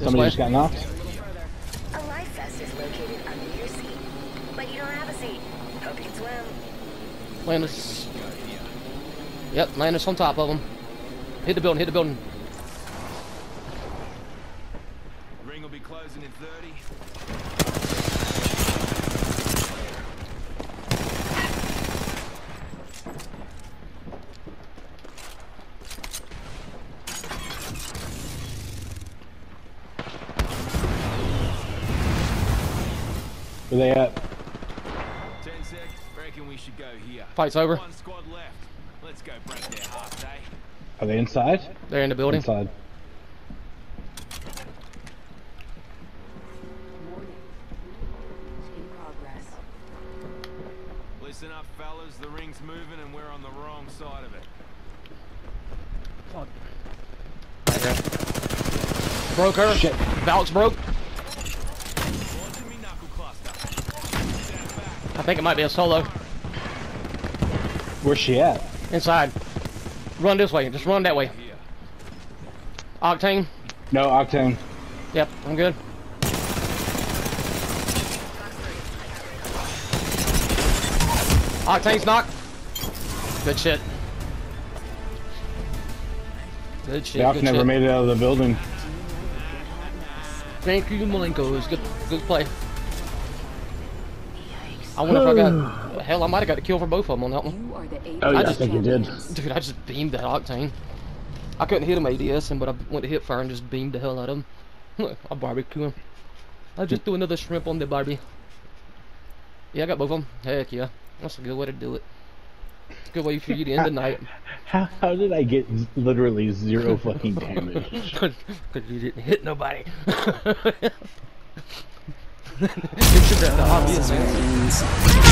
Somebody way. just got knocked. A life vest is located under your seat. But you don't have a seat. Hope you can swim. Land us. Yep, land us on top of them. Hit the building, hit the building. Ring will be closing in 30. Where they at? 10 sec. Reckon we should go here. Fight's over. One squad left. Let's go break their hearts, eh? Are they inside? They're in the building. Inside. Listen up, fellas. The ring's moving and we're on the wrong side of it. Right there. Broke her. Shit. Valk's broke. I think it might be a solo. Where's she at? Inside. Run this way. Just run that way. Octane. No, Octane. Yep, I'm good. Octane's knocked. Good shit. Good shit. Good never shit. made it out of the building. Thank you, Malenko. It was good, good play. I wonder if I got. Hell, I might have got a kill for both of them on that one. You are the eighth Oh, yeah, I just- think you did. Dude, I just beamed that Octane. I couldn't hit him ADS, but I went to hit fire and just beamed the hell out of him. Look, I barbecue him. I just threw another shrimp on the barbie. Yeah, I got both of them. Heck yeah. That's a good way to do it. Good way for you to end the night. How, how did I get literally zero fucking damage? Because you didn't hit nobody. you should have the obvious answer. Productions.